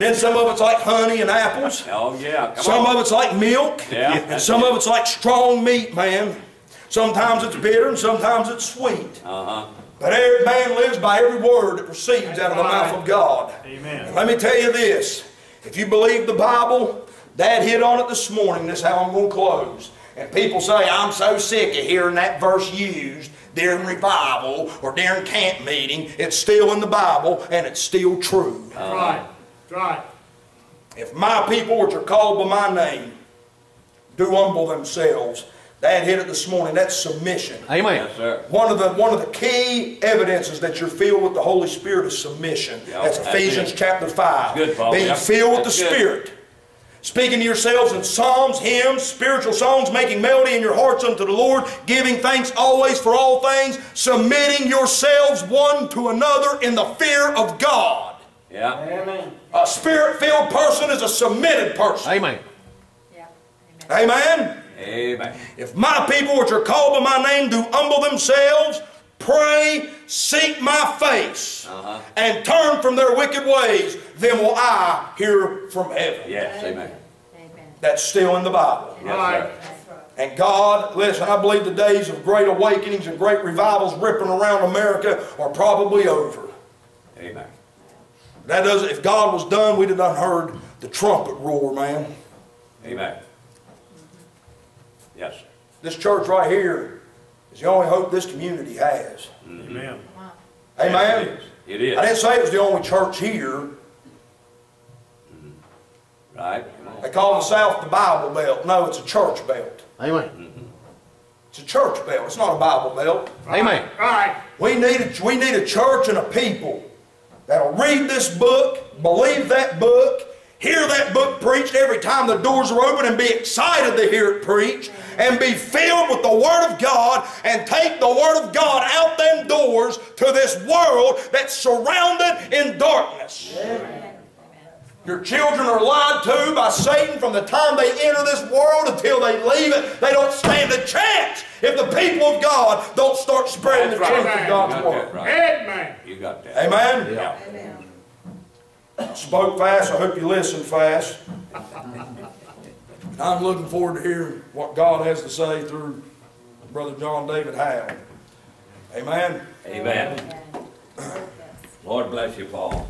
Then some of it's like honey and apples. Oh, yeah, come Some on. of it's like milk. Yeah, And some it. of it's like strong meat, man. Sometimes it's bitter and sometimes it's sweet. Uh-huh. But every man lives by every word that proceeds out of the mouth of God. Amen. Let me tell you this. If you believe the Bible, Dad hit on it this morning. That's how I'm going to close. And people say, I'm so sick of hearing that verse used during revival or during camp meeting. It's still in the Bible and it's still true. That's right. That's right. If my people which are called by my name do humble themselves, Dad hit it this morning. That's submission. Amen. Yes, sir. One of the one of the key evidences that you're filled with the Holy Spirit is submission. Yeah, that's that's Ephesians it. chapter five. Good, Paul. Being Yeah, filled with the good. Spirit. Speaking to yourselves in psalms, hymns, spiritual songs, making melody in your hearts unto the Lord, giving thanks always for all things, submitting yourselves one to another in the fear of God. Yeah. Amen. A spirit-filled person is a submitted person. Amen. Yeah. Amen. Amen. Amen. If my people which are called by my name do humble themselves, pray, seek my face, Uh-huh. and turn from their wicked ways, then will I hear from heaven. Yes, amen. Amen. That's still in the Bible. Yes, Right. sir. Right. And God, listen, I believe the days of great awakenings and great revivals ripping around America are probably over. Amen. That does if God was done, we'd have done heard the trumpet roar, man. Amen. Yes. This church right here is the only hope this community has. Amen. Amen. Yes, it is. It I didn't say it was the only church here. Mm-hmm. Right? They call the South the Bible Belt. No, it's a church belt. Amen. Mm-hmm. It's a church belt. It's not a Bible belt. Amen. All right. We need a, we need a church and a people that'll read this book, believe that book, hear that book preached every time the doors are open and be excited to hear it preached and be filled with the Word of God and take the Word of God out them doors to this world that's surrounded in darkness. Your children are lied to by Satan from the time they enter this world until they leave it. They don't stand a chance if the people of God don't start spreading the right. truth of You Word. right. Amen. You got that. Amen? Yeah. Amen. Spoke fast, I hope you listened fast. I'm looking forward to hearing what God has to say through Brother John David Howe. Amen? Amen. Amen. Lord bless you, Paul.